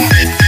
Bye.